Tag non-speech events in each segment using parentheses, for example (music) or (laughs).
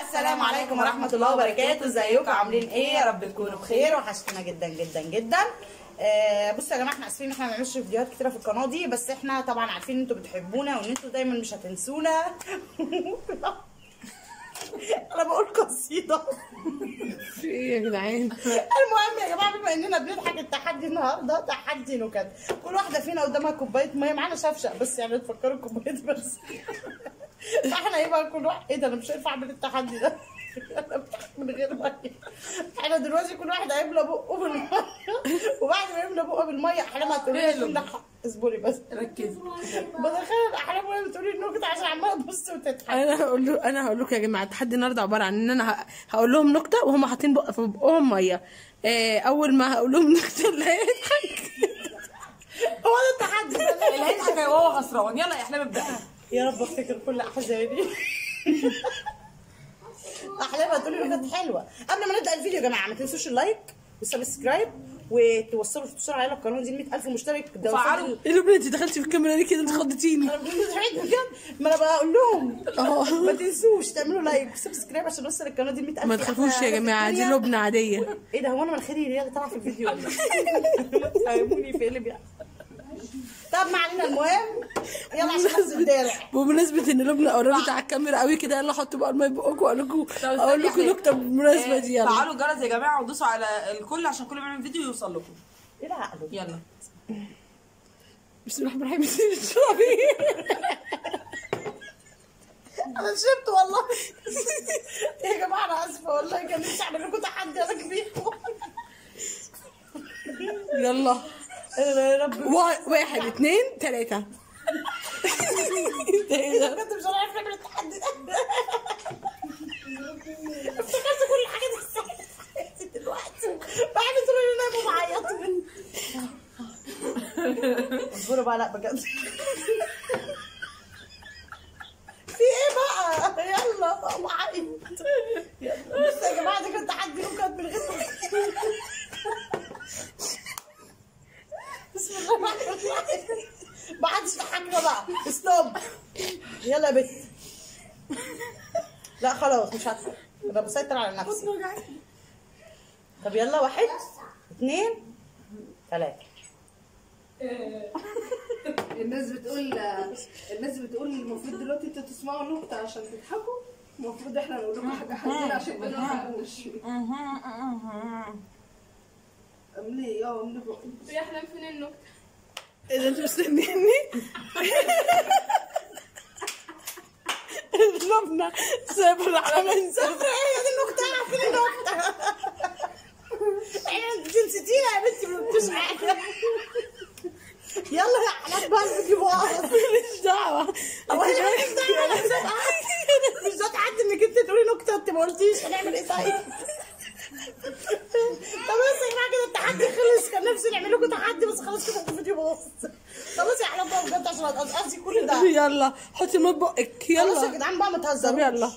السلام عليكم ورحمة الله وبركاته. ازيكم؟ عاملين إيه؟ يا رب تكونوا بخير. وحشتنا جدا جدا جدا. آه بصوا يا جماعة إحنا اسفين إن إحنا ما بنعملش فيديوهات كتيرة في القناة دي بس إحنا طبعا عارفين إن أنتوا بتحبونا وإن أنتوا دايما مش هتنسونا. (laughs) (laughs) (laughs) أنا بقول قصيدة. في إيه يا جدعان؟ المهم يا جماعة بما إننا بنضحك التحدي النهارده تحدي نكت كل واحدة فينا قدامها كوباية مية معانا شفشق بس يعني تفكروا كوباية بس. (laughs) فإحنا إيه بقى كل واحد؟ إيه ده؟ أنا مش هينفع أعمل التحدي ده. (laughs) أنا بضحك من غير ميه (laughs) إحنا دلوقتي كل واحد هيملى بقه بالمية. وبعد ما يملى بقه بالمية احلام هتقولي اصبري بس. ركزي. بتخيل احلام وهي بتقولي النكته عشان عماله تبص وتضحك. أنا هقول له أنا هقول لكم يا جماعة التحدي النهارده عبارة عن إن أنا هقول لهم نكتة وهم حاطين بق في بقهم مية. آه، أول ما هقول لهم نكتة اللي هيضحك هو ده التحدي. اللي هيضحك هو خسران. يلا يا أحلام ابدأ. يا رب أفتكر كل أحزاني. (laughs) احلام هتقولي نكت حلوة. قبل ما نبدأ الفيديو يا جماعة ما تنسوش ال like وال subscribe وتوصلوا بسرعة يلا القناه دي 100000 مشترك. ده. وصلوا- إيه اللي انت دخلتي في الكاميرا ليه كده انت خضتيني بجد. ما أنا بقول لهم. ما تنسوش تعملوا like و subscribe عشان نوصل القناه دي 100000 ما تخافوش يا جماعة دي لبنه عادية. إيه ده هو أنا مناخيري هي اللي طالعه في الفيديو. (laughs) ولا؟ فهموني في اللي بيحصل طب ما علينا المهم. يلا عشان نفس الدارع بمناسبة إن لبنى قربت على الكاميرا قوي كده يلا حطوا بقى الماء بقكم واقول لكم أقول لكم. نكتة بالمناسبة دي يلا. فعلوا الجرس يا جماعة ودوسوا على الكل عشان كل ما نعمل فيديو يوصل لكم. إيه العقل يلا. بسم الله الرحمن الرحيم. (laughs) تشربي أنا شربت والله. يا جماعة أنا آسفة والله كان نفسي أعمل لكم تحدي أنا كبير. يلا. واحد اتنين تلاتة (laughs) إيه ده؟ بجد مش هنعرف نعمل التحدي ده. افتكرت كل حاجة دي. دلوقتي بعد طول الليل نايمه معيط اصبروا بقى لا بجد. في إيه بقى؟ يلا معيط يلا بصوا يا جماعة ده كان تحدي نكت من غير بسم الله الرحمن الرحيم (laughs) ما حدش يضحكنا بقى. ستوب يلا يا بت لا خلاص مش هضحك. أنا بسيطر على نفسي. طب يلا واحد اثنين ثلاثة (laughs) الناس بتقول الناس بتقول المفروض دلوقتي أنتوا تسمعوا نكتة عشان تضحكوا. المفروض إحنا نقول لكم حاجة حزينة عشان ما نضحكوش املي آه املي بقى يا أحلام فين النكتة؟ ده انت مستنيني؟ لبنى صبر على من صبر هي دي النكتة عارفين النكتة إحنا انت نسيتيها يا بنتي ما حاجة يلا بقى الفيديو باظ ماليش دعوة ماليش دعوة مش. مش هتعدي انك انت تقولي نكتة انت ما قلتيش هنعمل إيه طيب طب بس يا جماعة كده التحدي خلص كان نفسي نعمل لكم تحدي بس خلاص كده الفيديو باظ خلاص يا حالات بقى بجد عشان هتقصقصي كل ده. (laughs) يلا حطي الماء بقك خلاص يا يلا جدعان بقى ما تهزروش. يلا.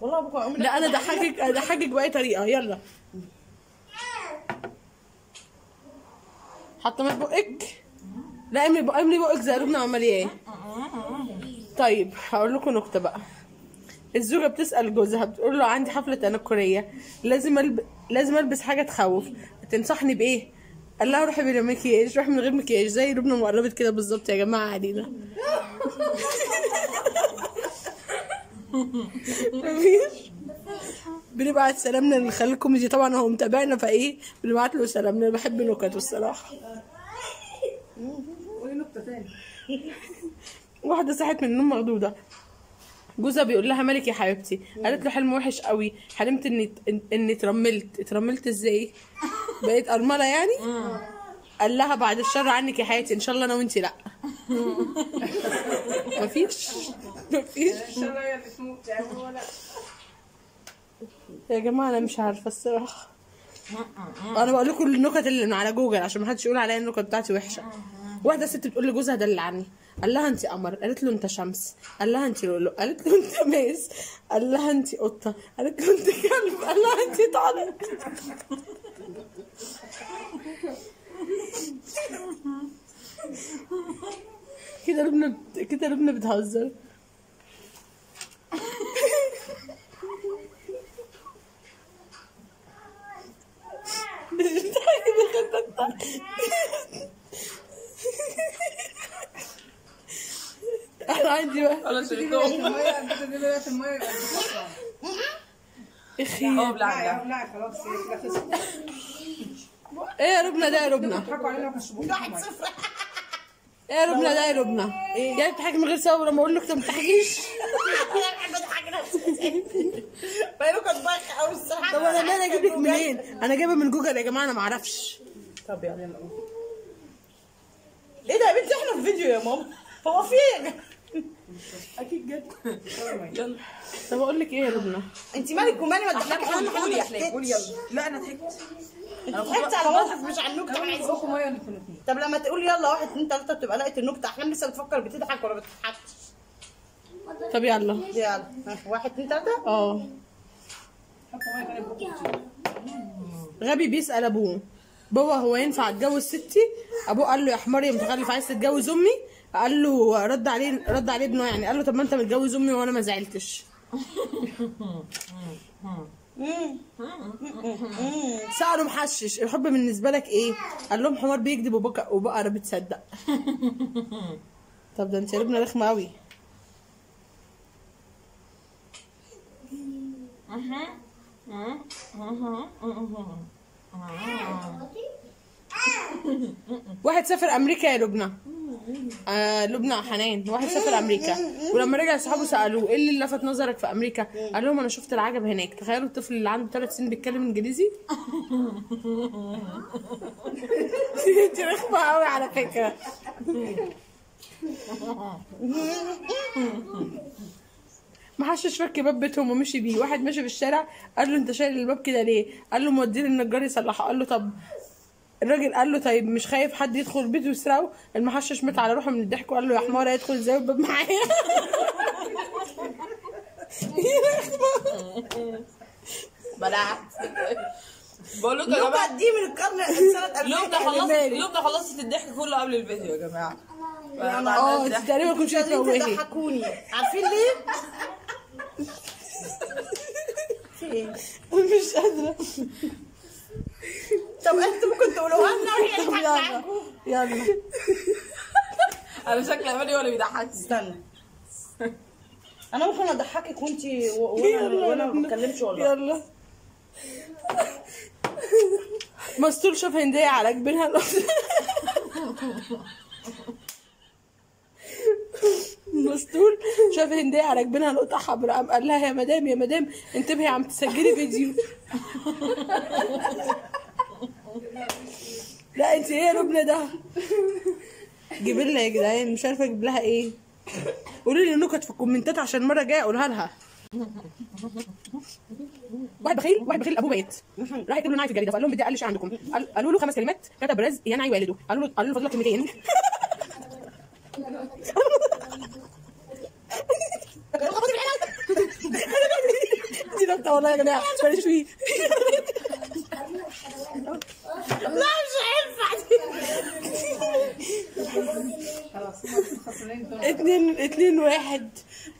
والله بكرة اقوم لا أنا ضحكك أضحكك بأي طريقة. يلا. حاطة ماء بقك لا إملي بق إملي بقك زي لبنى عمال إيه؟ طيب هقول لكم نكتة بقى. الزوجة بتسأل جوزها بتقول له عندي حفلة تنكرية. لازم ألب... لازم ألبس حاجة تخوف. تنصحني بإيه؟ قال لها روحي بلا مكياج روحي من غير مكياج زي لبنى مقربت كده بالظبط يا جماعة علينا. مفيش؟ بنبعت سلامنا للخليل الكوميدي طبعا هو متابعنا فإيه بنبعت له سلامنا بحب نكته تاني واحدة صحت من النوم مخضوضة. جوزها بيقول لها مالك يا حبيبتي؟ قالت له حلم وحش قوي. حلمت إني إني اترملت. اترملت إزاي؟ بقيت أرملة يعني؟ قال لها بعد الشر عنك يا حياتي إن شاء الله أنا وأنتي لأ. (laughs) مفيش مفيش يعني يا جماعة أنا مش عارفة الصراحة. أنا بقول لكم النكت اللي من على جوجل عشان ما حدش يقول عليا النكت بتاعتي وحشة. واحدة ست بتقول لجوزها دلعني. قال لها انت قمر. قالت له أنت شمس. قال لها انت لؤلؤ. قالت له أنت ماس قال لها انت قطة. قالت له انت كلب. قال لها انت طالب. كده ربنا كده ربنا بتهزر. أنا عندي بقى خلاص المية أخي. آه بلعب خلاص إيه يا ربنا ده يا ربنا. بيضحكوا علينا ما كانش واحد صفر. إيه يا ربنا ده يا ربنا. يعني بتحكي من غير سبب لما أقول لك انت ما بتحكيش أنا (laughs) بحب اضحك نفسي بقاله كان ضايق قوي الصراحة. طب أنا مالي أجيب لك منين؟ أنا جايبة من جوجل يا جماعة أنا ما أعرفش. طب يلا يلا. إيه ده يا بنتي؟ إحنا في فيديو يا ماما. هو في إيه؟ أكيد جد. يلا. طب أقول لك إيه يا ربنا؟ انت مالك ومالي ما تضحكيش. قولي أنا قولي. يلا لا أنا ضحكت. انت ضحكتي على موقف مش على النكتة أنا عايزه طب لما تقول يلا واحد اتنين تلاتة بتبقى لقيت النكتة احلام لسه بتفكر بتضحك ولا بتضحكش. طب يلا. يلا. واحد اتنين تلاتة. آه. غبي بيسأل أبوه. بابا هو ينفع أتجوز ستي؟ أبوه قال له يا حمار يا متخلف عايز تتجوز أمي؟ قال له رد عليه رد عليه ابنه يعني. قال له طب ما أنت متجوز أمي وأنا ما زعلتش. (laughs) سأله محشش. الحب بالنسبة لك إيه؟ قال لهم حمار بيكذب وبقى وبقرة بتصدق طب ده أنت ربنا رخمة قوي واحد سافر أمريكا يا لبنى. آه لبنى حنان. واحد سافر أمريكا. ولما رجع صحابه سألوه إيه اللي لفت نظرك في أمريكا؟ قال لهم أنا شفت العجب هناك. تخيلوا الطفل اللي عنده ثلاث سنين بيتكلم إنجليزي. (laughs) انت رخمة قوي على فكرة. ما حشش فك باب بيتهم ومشي بيه. واحد ماشي في الشارع قال له أنت شايل الباب كده ليه؟ قال له موديه للنجار يصلحه. قال له طب الراجل قال له طيب مش خايف حد يدخل البيت ويسرقه المحشش مات على روحه من الضحك وقال له يا حمار هيدخل إزاي الباب معايا بلعت بقول لكم يا جماعة دي من القرن سنة 2000 اليوم ده خلصت. اليوم ده خلصت الضحك كله قبل الفيديو يا جماعة آه انت. تقريبا كنت مش قادرين تتوهي تضحكوني عارفين ليه؟ (laughs) في إيه؟ مش قادرة طب أنتوا ممكن تقولوها لنا؟ نضحك يلا. يلا. أنا شكلي امالي ولا بيضحكني. استنى. أنا ممكن أضحكك وأنتي وأنا ما بتكلمش والله. يلا. مستور شاف هندية على جبينها مستور شاف هندية على جبينها القطة حمراء قام قال لها يا مدام يا مدام انتبهي عم تسجلي فيديو. لا انت إيه يا ربنا ده؟ جيب لنا يا جدعان مش عارفة أجيب لها إيه. قولوا لي نكت في الكومنتات عشان المرة الجاية اقولها لها. واحد بخيل واحد بخيل أبوه ميت. راح يكتب له نعي في الجريده فقال لهم بدي أقل شيء عندكم. قال- قالوا له خمس كلمات كتب رزق ينعي والده. قالوا له قالوا له فاضل كلمتين (laughs) نكتة والله يا جماعة. بلاش فيه لا مش هينفع اتنين اتنين واحد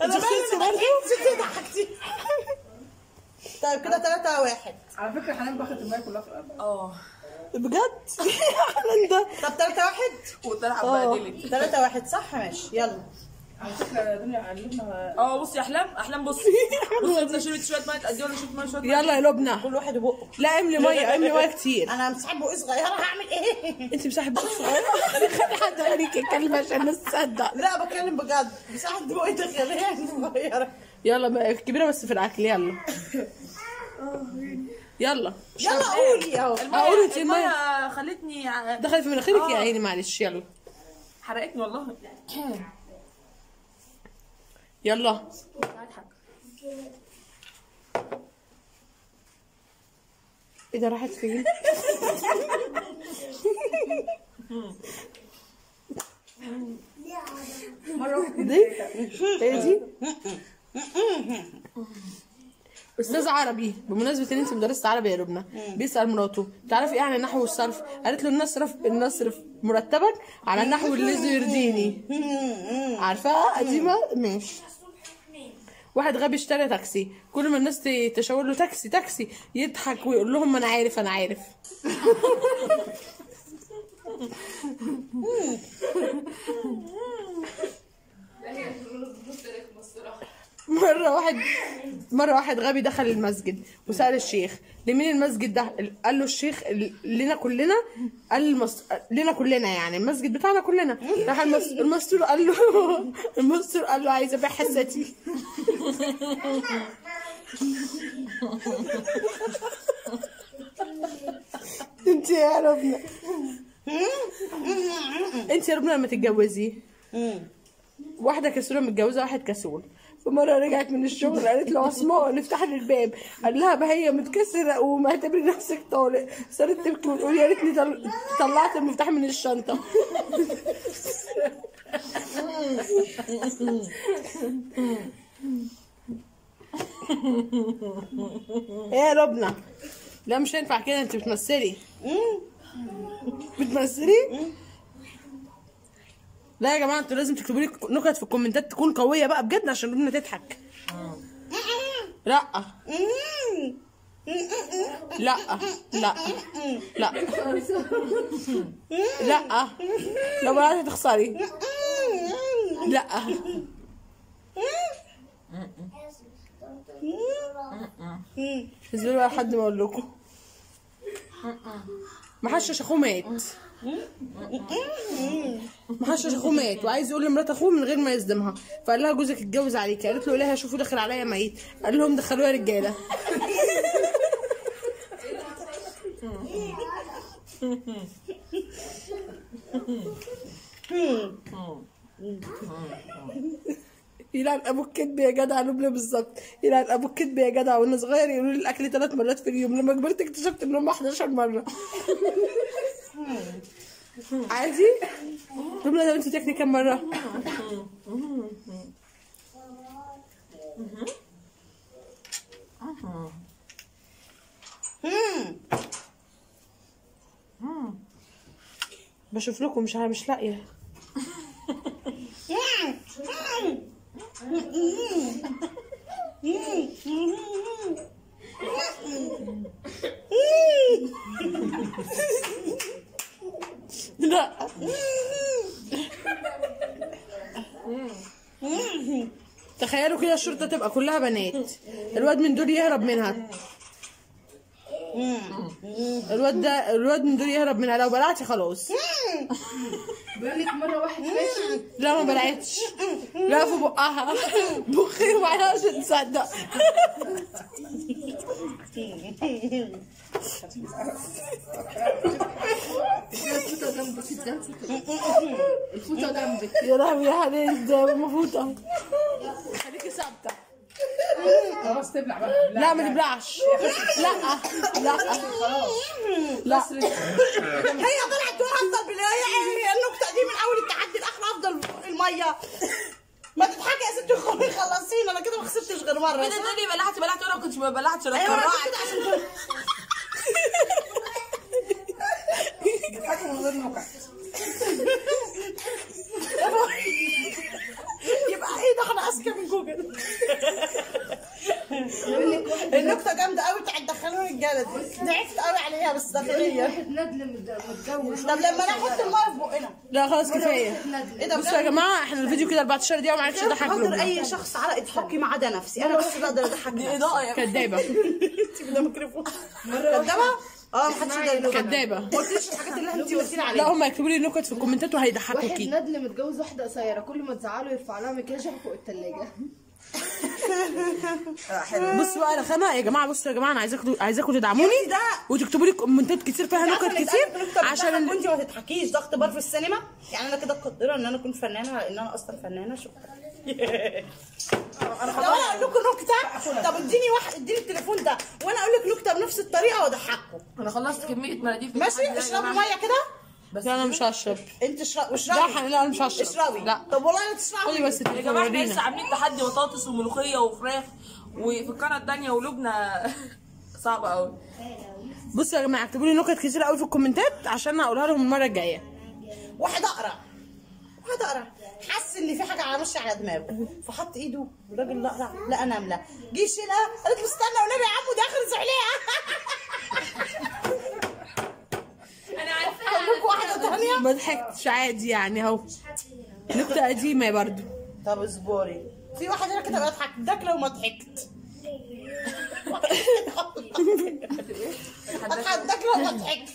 أنا انت مالي برضه ضحكتي ضحكتي طيب كده ثلاثة واحد على فكره حنان باخد الميه كلها في الأرض آه بجد إحنا ده طب ثلاثة واحد وطلع آه. بهدلت ثلاثة واحد صح ماشي يلا على فكره دنيا علمنا آه بصي يا أحلام أحلام بصي. (laughs) بصي أنت شربت شوية مية تقدي وأنا شربت مية شوية يلا يا لبنى. كل واحد وبقه لا املي مية املي مية كتير. أنا مسحب بقي صغيرة هعمل إيه؟ أنت مساحب بقى صغيره خلي حد غيرك يتكلم عشان الناس تصدق. لا بتكلم بجد. مساحة بقي صغيرة يلا بقى كبيرة بس في الأكل. يلا. يلا. يلا قولي اهو أقول أنت المية خلتني ع- دخلت في مناخيرك يا آه. عيني معلش. يلا. حرقتني والله. (coughs) يلا إيه ده راحت فين؟ دي إيه دي؟ أستاذ عربي بمناسبة إن أنت مدرسة عربي يا لبنى بيسأل مراته تعرفي إيه عن النحو والصرف قالت له النصرف النصرف مرتبك على النحو (laughs) الذي يرضيني. عارفاها قديمة؟ ماشي. واحد غبي اشترى تاكسي. كل ما الناس تشاور له تاكسي تاكسي يضحك ويقول لهم أنا عارف أنا عارف. (laughs) (laughs) مرة واحد مرة واحد غبي دخل المسجد وسأل الشيخ لمين المسجد ده؟ قال له الشيخ ال- لنا كلنا. قال المس... لنا كلنا يعني المسجد بتاعنا كلنا. راح المس... المستور قال له (laughs) المستور قال له عايز أبيع حصتي. (laughs) انت يا ربنا. انت يا ربنا لما تتجوزي. واحدة كسولة متجوزة واحد كسول. فمرة رجعت من الشغل قالت له عصماء نفتح لي الباب. قال لها ما هي متكسرة ومعتبري نفسك طالق. صارت تبكي وتقول يا ريتني طل- طلعت المفتاح من الشنطة. (laughs) إيه يا ربنا؟ لا مش هينفع كده انت بتمثلي. بتمثلي؟ لا يا جماعة أنتوا لازم تكتبوا لي نكت في الكومنتات تكون قوية بقى بجد عشان ربنا تضحك. لا. لا. لا. لا. لا. لو بلعتي تخسري. لا. اصبروا لحد ما أقول لكم؟ محشش اخوه مات. محشش اخوه مات وعايز يقول لمرات أخوه من غير ما يصدمها. فقال لها جوزك اتجوز عليكي قالت له ليه شوفوا داخل عليا ميت. قال لهم دخلوه يا رجالة. يلعن أبو الكذب يا جدع لبنى بالظبط؟ يلعن أبو الكذب يا جدع وأنا صغير يقولوا لي الأكل ثلاث مرات في اليوم. لما كبرت اكتشفت ان هم 11 مرة. عادي؟ لبنى ده انت تاكلي كام مرة؟ بشوف لكم مش مش لاقية (laughs) لا تخيلوا كده الشرطة تبقى كلها بنات. الواد من دول يهرب منها. الواد ده الواد من دول يهرب منها. لو بلعتي خلاص. بيقول لك مرة واحد ماشي. لا ما بلعتش. لا في بقها. بخي وبعدها عشان تصدق. (laughs) يا لهوي يا خلاص تبلع بقى لا ما تبلعش لا لا لا هي طلعت تقول بالله هي النكته دي من اول التحدي لاخر افضل الميه ما تضحكي يا ستي خلصي خلصينا أنا كده ما خسرتش غير مره كده بلعت بلعت وأنا ما كنتش بلعتش أيوه أنا اتكرعت كده عشان تقول- بتضحكوا من غير نكت يبقى إيه ده إحنا اذكى من جوجل النكته جامده قوي بتاعت دخلوني الجلد ضعفت قوي عليها بس داخليا واحد ندل متجوز طب لما نحط الميه في بقنا. لا خلاص كفاية. إيه ده بصوا يا جماعة إحنا الفيديو كده 14 دقيقة وما عرفتش اضحك خاطر لبنى أي شخص على اضحاكي ما عدا نفسي. أنا بس أقدر أضحك (laughs) دي نفسي إضاءة يا كدابة. انت ده ميكروفون كدابة؟ آه ما حدش يقدر كدابة. ما قلتليش الحاجات اللي انت قلتي لي لا عليها هم يكتبوا لي نكت في الكومنتات واحد وهيضحكوكي ندل متجوز واحدة قصيرة. كل ما تزعله يرفع لها مكياجها فوق الثلاجه بصوا بقى أنا خانقه يا جماعة بصوا يا جماعة أنا عايزاكم عايزاكم تدعموني ده- وتكتبوا لي كومنتات كتير فيها نكت كتير عشان انت ما تضحكيش. ده اختبار في السينما. يعني أنا كده مقدره إن أنا أكون فنانة لأن أنا أصلا فنانة. شكرا. (laughs) أنا أقول لكم نكتة؟ طب اديني واحد اديني التليفون ده. وأنا أقول لك نكتة بنفس الطريقة واضحكم أنا خلصت كمية مناديل في ماشي اشربي جماعة. مية كده. لا أنا مش هشرب أنت اشربي لا اشربي لا أنا مش هشرب اشربي لا. طب والله لا تشربي خدي بس يا جماعة إحنا لسه عاملين تحدي بطاطس وملوخية وفراخ وفي القناه الثانية ولبنى. (laughs) صعبة قوي بصوا يا جماعة اكتبوا لي نكت كتير قوي في الكومنتات عشان هقولها لهم المرة الجاية. واحد اقرع واحد اقرع حس إن في حاجة على ماشيه على دماغه. فحط إيده. الراجل الاقرع لقى نمله جه يشيلها قالت له استنى والنبي يا عمو دي اخر زعليه أنا عارفه أقول لكم واحدة ثانية ما ضحكتش عادي يعني اهو. نكتة قديمة برضو. طب اصبري. في واحد هنا كده بيضحك ضحك لو ما ضحكت. (laughs) اتحداك لو ما ضحكت.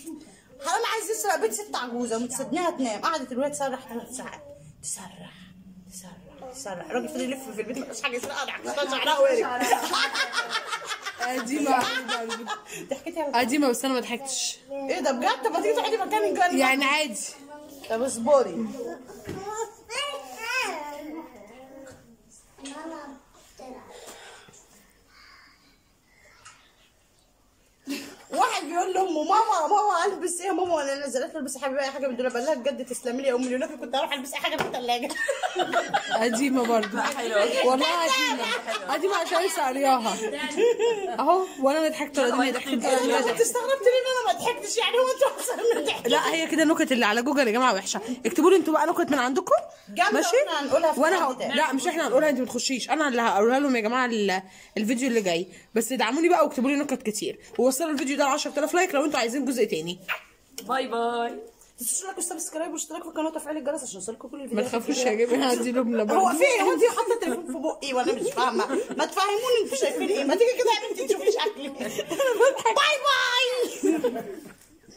حرام عايز يسرق بيت ست عجوزة متصدناها تنام قعدت الواد تسرح ثلاث ساعات. تسرح تسرح تسرح الراجل فضل يلف في البيت. ما حاجة يسرقها ضحك شعرها وارد على (laughs) قديمة بس أنا ما ضحكتش. إيه ده بجد؟ طب ما تيجي تقعدي مكاني جنبي يعني عادي. طب اصبري. واحد بيقول لأمه ماما ماما ألبس إيه يا ماما؟ وأنا نزلت له البسي حبيبي أي حاجة من دول قال لها بجد تسلمي لي يا أمي لولاكي كنت هروح ألبس أي حاجة في الثلاجه قديمة برضه. والله قديمة. قديمة عشان لسه قارياها أهو ولا أنا ضحكت ولا دي ضحكت ضحكت استغربت ليه إن أنا ما ضحكتش يعني هو أنتوا احسن من لا هي كده النكت اللي على جوجل يا جماعة وحشة. اكتبوا لي أنتوا بقى نكت من عندكم. جامدة ماشي؟ هنقولها في وأنا هقول دي. لا مش إحنا هنقولها انت ما تخشيش. أنا اللي هقولها لهم يا جماعة ال- الفيديو اللي جاي. بس ادعموني بقى واكتبوا لي نكت كتير. ووصلوا الفيديو ده ل 10000 like لو أنتوا عايزين جزء تاني. باي باي. تنسوش like و subscribe واشتراك في القناه وتفعيل الجرس عشان يوصلكم كل ما الفيديوهات تخافوش يا جماعة دي لبنى هو في إيه هو انت حاطة التليفون في بقي وأنا مش فاهمة. ما تفهموني أنتوا شايفين إيه. ما تيجي كده يا بنتي تشوفي شكلي. (laughs) باي باي.